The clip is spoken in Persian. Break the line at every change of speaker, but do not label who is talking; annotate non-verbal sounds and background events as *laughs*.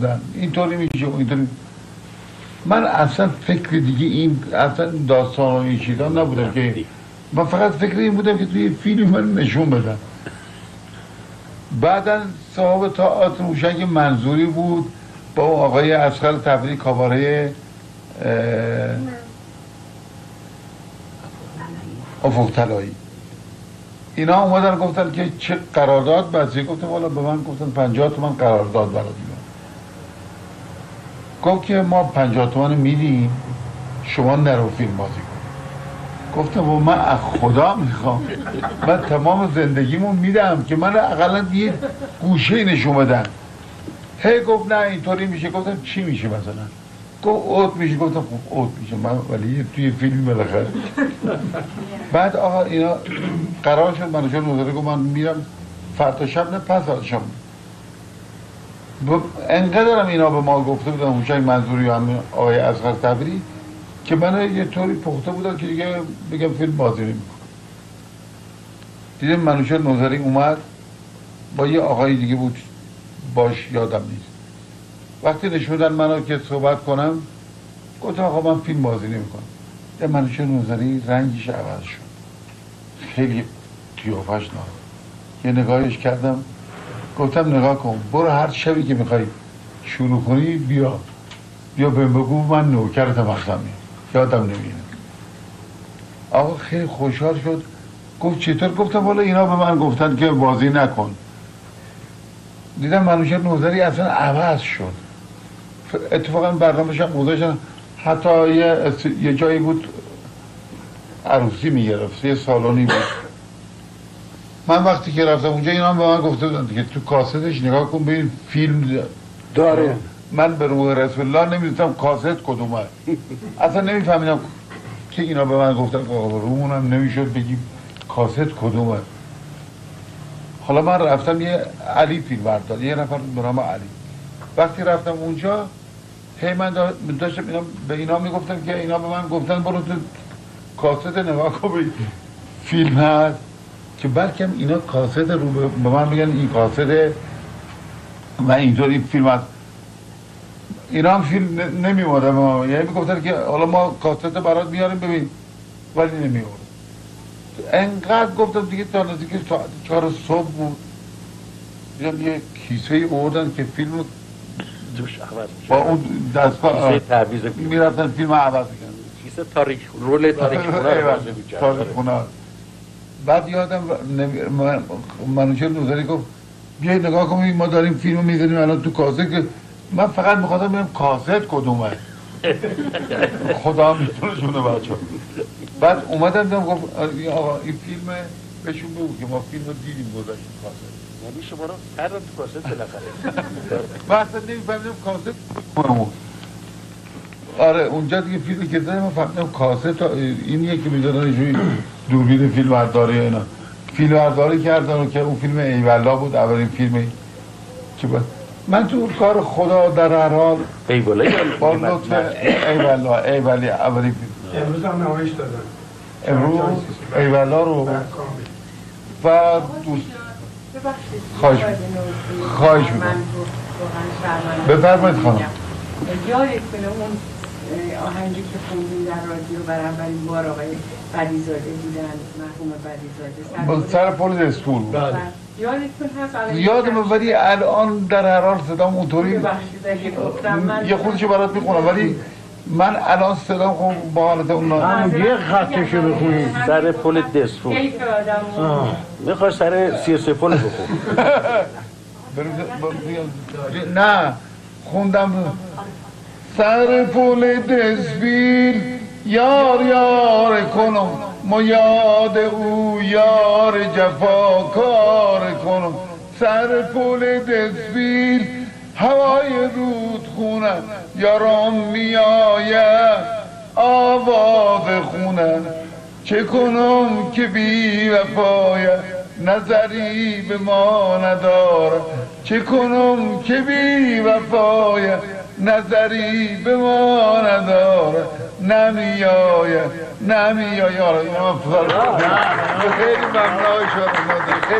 بودن. اینطوری میشه و اینطوری. من اصلا فکر دیگه این اصلا داستان و این چیزا نبودم که من فقط فکر این بودم که توی فیلم من نشون بدم بعدا صاحب تئاتر موشنگ منظوری بود با اون آقای اسخر تبری کاباره افق طلایی اینا اومدن گفتن که چه قرارداد بسته. گفتم والا به من گفتن 50 تومن قرارداد برات گفت که ما 50 تومن میدیم شما نرو فیلم بازی کن. گفتم و من از خدا می‌خوام. من تمام زندگیمو میدم که من اقلا یه گوشه نشون بدم. هی گفت نه اینطوری میشه. گفتم چی میشه مثلا؟ گفت اوت میشه. گفتم خب اوت میشه. من ولی توی فیلم بالاخره. بعد آقا اینا قرار شد منو چون گفت من میرم فردا شب نه پس فردا شب. انقدرم اینا به ما گفته بودن هوشنگ منظوری همین آقای اصغر تبری که من یه طوری پخته بودن که دیگه بگم فیلم بازی نمی‌کنم دیدم منوشه نظری اومد با یه آقای دیگه بود باش یادم نیست. وقتی نشوندن منو که صحبت کنم گفتم آقا من فیلم بازی نمی‌کنم یه منوشه نظری رنگش عوض شد. خیلی قیافش نه یه نگاهش کردم. گفتم نگاه کن برو هر شبی که می‌خوای شروع کنی بیا. بیا بهم بگو من نوکرتم هستم یادم نمیره آقا خیلی خوشحال شد. گفت چطور؟ گفتم والا اینا به من گفتن که بازی نکن. دیدم منوشه نوزری اصلا عوض شد. اتفاقا برنامهش هم گذاشتن حتی یه, جایی بود عروسی می‌گرفت یه سالونی بود. من وقتی که رفتم اونجا اینا هم به من گفته بودن که تو کاستش نگاه کن ببین فیلم
داره.
من به روح رسول الله نمی‌دونم کاست کدومه. اصلا نمیفهمیدم که اینا به من گفتن که آقا رومون هم نمی‌شد بگیم کاست کدومه. حالا من رفتم یه علی فیلم بردار یه نفر به نام علی. وقتی رفتم اونجا هی من دا- داشتم اینا به اینا می‌گفتم که اینا به من گفتن برو تو کاست نگاه کن فیلم هست. که بلکم اینا کاست رو به به من میگن این کاست و اینطوری فیلم هست. اینا هم فیلم نمی اومدن یعنی می‌گفتن که حالا ما کاست برات میاریم ببین. ولی نمی اومد انقدر گفتم دیگه تا نزدیک ساعت چهار صبح بود. دیدم یه کیسه ای آوردن که فیلم
دوش عوض
با اون دستگاه
کیسه تعویض فیلم
می‌رفتن فیلم عوض می‌کردن.
کیسه تاریخ رول تاریخ خونه. *laughs*
تاریخ خونه. بعد یادم منوچهر نوزری گفت بیای نگاه کنیم ما داریم فیلم رو می‌زنیم الان تو کاسه که من فقط می‌خواستم ببینم کاست کدومه *laughs* خدا می‌تونه جونه بچه بعد اومدم دیدم گفت آقا این فیلم بهشون بگو که ما فیلم رو دیدیم گذاشتیم کاسه.
یعنی شما رو هر رو تو کاسه بالاخره. *laughs*
من اصلا نمیفهمیدم کدومه آره اونجا دیگه فیلمی که زدم من فهمیدم کاسه تا اینیه که می‌ذارن روی دوربین فیلم برداری اینا. فیلم برداری کردن و که اون فیلم ایولا بود اولین فیلمی که با... من تو اون کار خدا در هر حال
ای والا یا
با لطف ایولا ایولی اولین فیلم.
امروز هم نمایش دادن.
امروز ایولا رو. و دوست
ببخشید
خواهش خواهش بفرمایید خانم.
یادتونه اون اه، آهنگی که خوندیم در رادیو بر اولین بار آقای بدیزاده بودن مرحوم بدیزاده.
سر پل دستور بود.
الان
یادم ولی الان در هر حال صدام اونطوری یه خودشو برات می‌خونم ولی من الان صدام خب با حالت اون
یه خطشو بخونید
سر پل
آدم
می‌خوای سر سی و سه پل بخون *laughs*
نه خوندم. سر پل دسبیل یار یار کنم ما یاد او یار جفاکار کنم. سر پل دسبیل هوای رود خونم یارم میآید آواز خونم چه کنم که بی وفایه نظری به ما نداره. چه کنم که بی وفایه نظری به ما نداره. نمیایه نمیایه آره، اینا من خیلی ممنون شدم